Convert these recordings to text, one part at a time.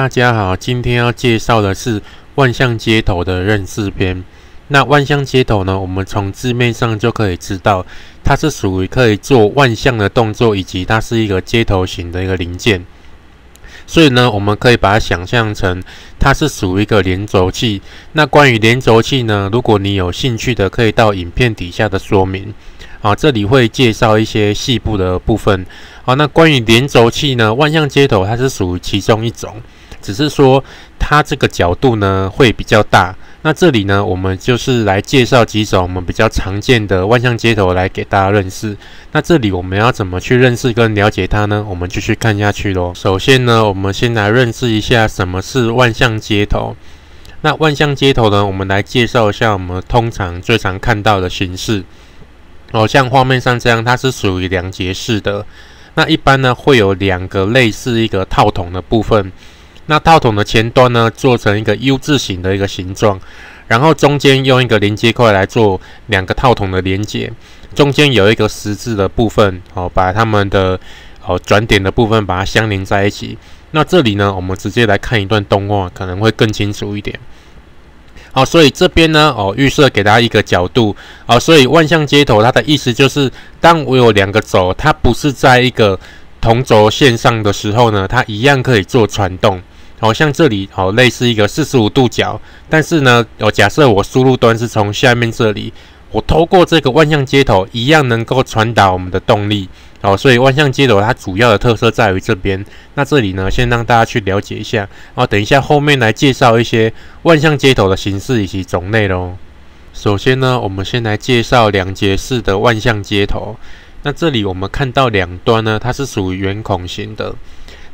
大家好，今天要介绍的是万向接头的认识篇。那万向接头呢，我们从字面上就可以知道，它是属于可以做万向的动作，以及它是一个接头型的一个零件。所以呢，我们可以把它想象成它是属于一个连轴器。那关于连轴器呢，如果你有兴趣的，可以到影片底下的说明。啊，这里会介绍一些细部的部分。好，那关于连轴器呢，万向接头它是属于其中一种，只是说它这个角度呢会比较大。那这里呢，我们就是来介绍几种我们比较常见的万向接头来给大家认识。那这里我们要怎么去认识跟了解它呢？我们继续看下去喽。首先呢，我们先来认识一下什么是万向接头。那万向接头呢，我们来介绍一下我们通常最常看到的形式。哦，像画面上这样，它是属于两节式的。那一般呢，会有两个类似一个套筒的部分。那套筒的前端呢，做成一个 U 字形的一个形状，然后中间用一个连接块来做两个套筒的连接，中间有一个十字的部分，哦，把它们的哦转点的部分把它相连在一起。那这里呢，我们直接来看一段动画，可能会更清楚一点。好，所以这边呢，哦，预设给大家一个角度，哦，所以万向接头它的意思就是，当我有两个轴，它不是在一个同轴线上的时候呢，它一样可以做传动。好像这里，哦，类似一个四十五度角，但是呢，哦，假设我输入端是从下面这里，我透过这个万向接头，一样能够传达我们的动力。好，所以万向接头它主要的特色在于这边。那这里呢，先让大家去了解一下。然后等一下后面来介绍一些万向接头的形式以及种类喽。首先呢，我们先来介绍两节式的万向接头。那这里我们看到两端呢，它是属于圆孔型的。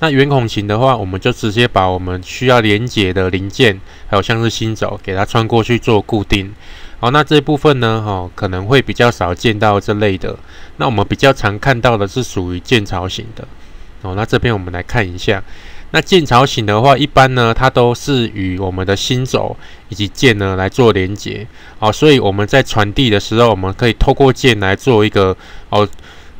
那圆孔型的话，我们就直接把我们需要连接的零件，还有像是新轴，给它穿过去做固定。好，那这部分呢，哈，可能会比较少见到这类的。那我们比较常看到的是属于剑槽型的。哦，那这边我们来看一下。那剑槽型的话，一般呢，它都是与我们的心轴以及剑呢来做连接。好，所以我们在传递的时候，我们可以透过剑来做一个哦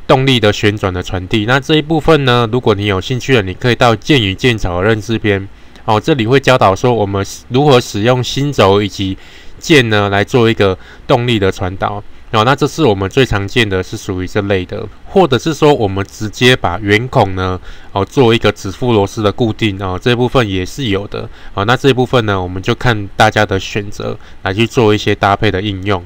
动力的旋转的传递。那这一部分呢，如果你有兴趣的，你可以到剑与剑槽认知篇。哦，这里会教导说我们如何使用心轴以及剑呢来做一个动力的传导，哦，那这是我们最常见的是属于这类的，或者是说我们直接把圆孔呢，哦，做一个指腹螺丝的固定，哦，这部分也是有的，哦，那这部分呢，我们就看大家的选择来去做一些搭配的应用。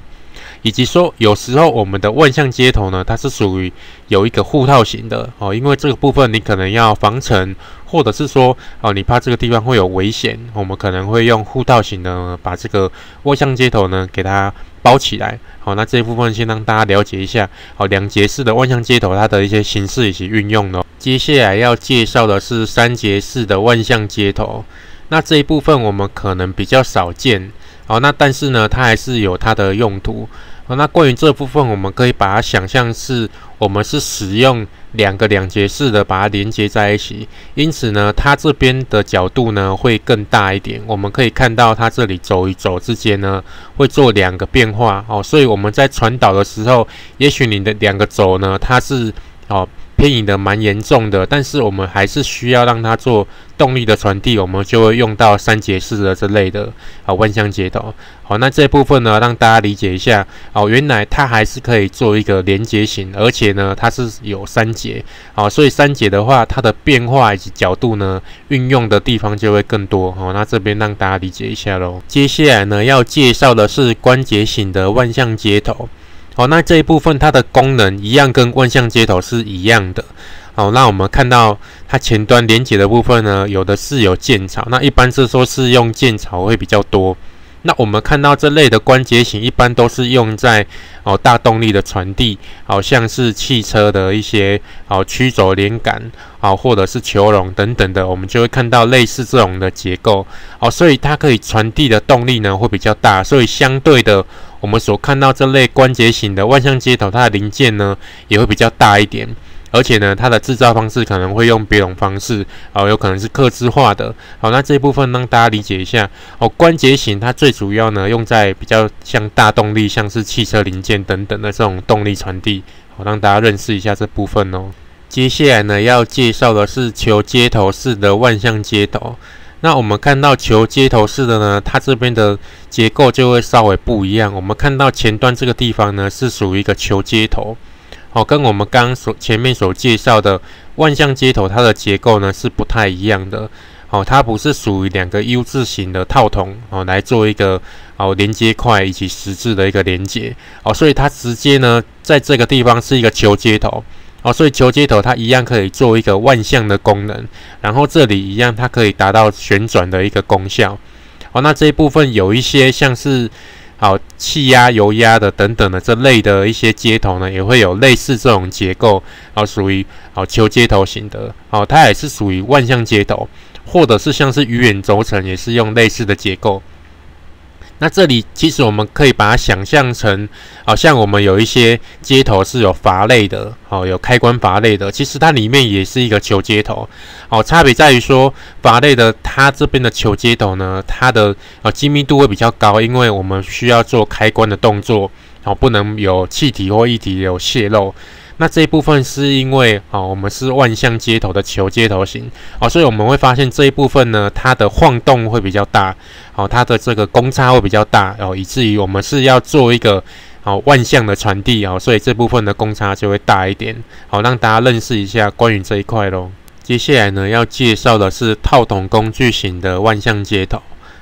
以及说，有时候我们的万向接头呢，它是属于有一个护套型的哦，因为这个部分你可能要防尘，或者是说哦，你怕这个地方会有危险，我们可能会用护套型的把这个万向接头呢给它包起来。好，那这一部分先让大家了解一下哦，两节式的万向接头它的一些形式以及运用哦。接下来要介绍的是三节式的万向接头，那这一部分我们可能比较少见。好，那但是呢，它还是有它的用途。那关于这部分，我们可以把它想象是，我们是使用两个两节式的把它连接在一起，因此呢，它这边的角度呢会更大一点。我们可以看到它这里轴与轴之间呢会做两个变化。哦，所以我们在传导的时候，也许你的两个轴呢它是哦。偏移的蛮严重的，但是我们还是需要让它做动力的传递，我们就会用到三节式的这类的啊万向接头。好，那这部分呢，让大家理解一下哦，原来它还是可以做一个连接型，而且呢，它是有三节。好，所以三节的话，它的变化以及角度呢，运用的地方就会更多。好，那这边让大家理解一下喽。接下来呢，要介绍的是关节型的万向接头。好，那这一部分它的功能一样跟万向接头是一样的。好，那我们看到它前端连接的部分呢，有的是有剑槽，那一般是说是用剑槽会比较多。那我们看到这类的关节型，一般都是用在哦大动力的传递，好像是汽车的一些哦曲轴连杆，好或者是球笼等等的，我们就会看到类似这种的结构，哦，所以它可以传递的动力呢会比较大，所以相对的，我们所看到这类关节型的万向接头，它的零件呢也会比较大一点。而且呢，它的制造方式可能会用别种方式，哦，有可能是刻字化的。好，那这部分让大家理解一下。哦，关节型它最主要呢用在比较像大动力，像是汽车零件等等的这种动力传递。好，让大家认识一下这部分哦。接下来呢要介绍的是球接头式的万向接头。那我们看到球接头式的呢，它这边的结构就会稍微不一样。我们看到前端这个地方呢，是属于一个球接头，哦，跟我们刚刚所前面所介绍的万向接头，它的结构呢是不太一样的。哦，它不是属于两个 U 字形的套筒哦，来做一个哦连接块以及实质的一个连接哦，所以它直接呢在这个地方是一个球接头哦，所以球接头它一样可以做一个万向的功能，然后这里一样它可以达到旋转的一个功效哦，那这一部分有一些像是。好，气压、油压的等等的这类的一些接头呢，也会有类似这种结构，哦，属于哦球接头型的，哦，它也是属于万向接头，或者是像是鱼眼轴承，也是用类似的结构。那这里其实我们可以把它想象成，好像我们有一些接头是有阀类的，哦，有开关阀类的，其实它里面也是一个球接头，哦，差别在于说阀类的它这边的球接头呢，它的呃精密度会比较高，因为我们需要做开关的动作，哦，不能有气体或液体有泄漏。那这一部分是因为啊，我们是万向接头的球接头型啊，所以我们会发现这一部分呢，它的晃动会比较大，哦，它的这个公差会比较大哦，以至于我们是要做一个哦万向的传递哦，所以这部分的公差就会大一点，好让大家认识一下关于这一块喽。接下来呢，要介绍的是套筒工具型的万向接头。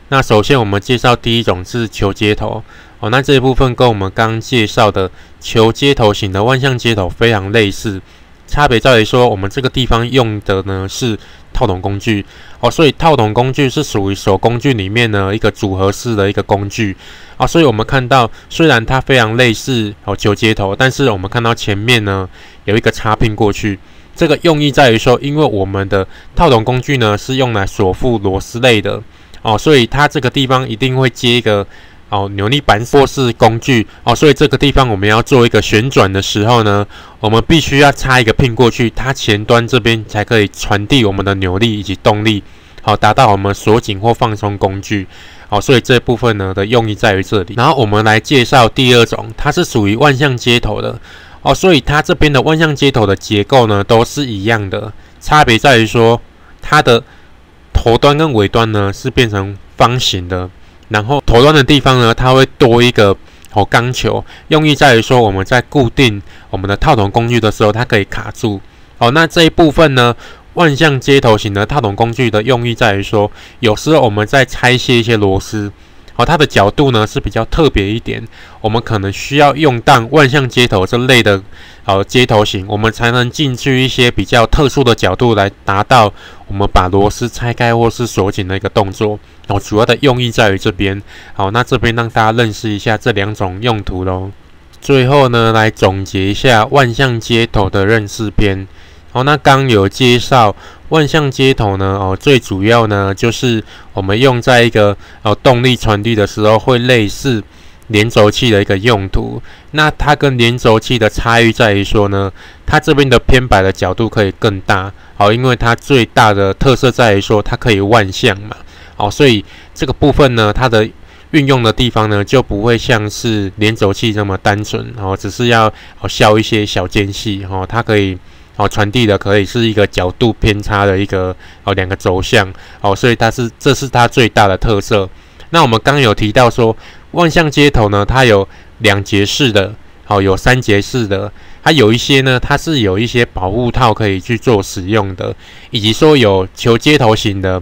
那首先我们介绍第一种是球接头。哦，那这一部分跟我们刚介绍的球接头型的万向接头非常类似，差别在于说，我们这个地方用的呢是套筒工具哦，所以套筒工具是属于手工具里面呢一个组合式的一个工具啊，所以我们看到虽然它非常类似哦球接头，但是我们看到前面呢有一个插拼过去，这个用意在于说，因为我们的套筒工具呢是用来锁附螺丝类的哦，所以它这个地方一定会接一个。哦，扭力板或是工具哦，所以这个地方我们要做一个旋转的时候呢，我们必须要插一个 pin 过去，它前端这边才可以传递我们的扭力以及动力，好达到我们锁紧或放松工具。好，所以这部分呢的用意在于这里。然后我们来介绍第二种，它是属于万向接头的哦，所以它这边的万向接头的结构呢都是一样的，差别在于说它的头端跟尾端呢是变成方形的。然后头端的地方呢，它会多一个哦钢球，用意在于说我们在固定我们的套筒工具的时候，它可以卡住。哦，那这一部分呢，万向接头型的套筒工具的用意在于说，有时候我们在拆卸一些螺丝。哦，它的角度呢是比较特别一点，我们可能需要用到万向接头这类的呃接头型，我们才能进去一些比较特殊的角度来达到我们把螺丝拆开或是锁紧的一个动作。哦，主要的用意在于这边。好，那这边让大家认识一下这两种用途喽。最后呢，来总结一下万向接头的认识篇。好，那刚有介绍。万向接头呢，哦，最主要呢就是我们用在一个哦动力传递的时候，会类似连轴器的一个用途。那它跟连轴器的差异在于说呢，它这边的偏摆的角度可以更大，好，因为它最大的特色在于说它可以万向嘛，好，所以这个部分呢，它的运用的地方呢就不会像是连轴器这么单纯，哦，只是要哦削一些小间隙，哦，它可以。哦，传递的可以是一个角度偏差的一个哦两个轴向哦，所以它是这是它最大的特色。那我们刚有提到说，万向接头呢，它有两节式的，哦有三节式的，它有一些呢，它是有一些保护套可以去做使用的，以及说有球接头型的，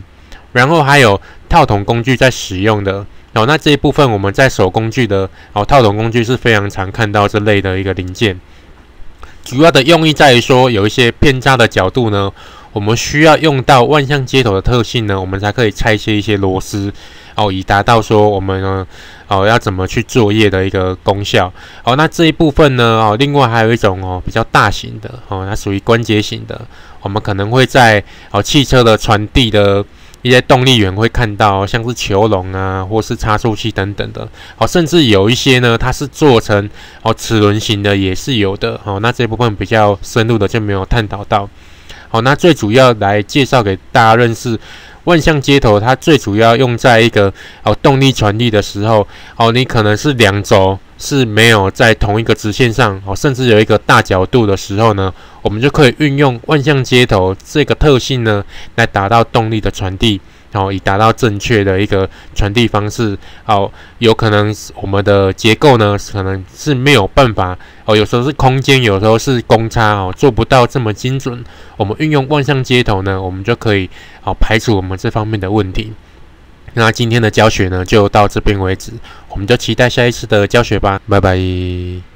然后还有套筒工具在使用的哦。那这一部分我们在手工具的哦套筒工具是非常常看到这类的一个零件。主要的用意在于说，有一些偏差的角度呢，我们需要用到万向接头的特性呢，我们才可以拆卸一些螺丝哦，以达到说我们呢哦要怎么去作业的一个功效。哦，那这一部分呢哦，另外还有一种哦比较大型的哦，它属于关节型的，我们可能会在哦汽车的传递的。一些动力源会看到，像是球笼啊，或是差速器等等的，好，甚至有一些呢，它是做成哦齿轮型的，也是有的，好，那这部分比较深入的就没有探讨到，好，那最主要来介绍给大家认识，万向接头它最主要用在一个哦动力传递的时候，哦，你可能是两轴。是没有在同一个直线上哦，甚至有一个大角度的时候呢，我们就可以运用万向接头这个特性呢，来达到动力的传递然后以达到正确的一个传递方式。哦，有可能我们的结构呢，可能是没有办法哦，有时候是空间，有时候是公差哦，做不到这么精准。我们运用万向接头呢，我们就可以好排除我们这方面的问题。那今天的教学呢，就到这边为止，我们就期待下一次的教学吧，拜拜。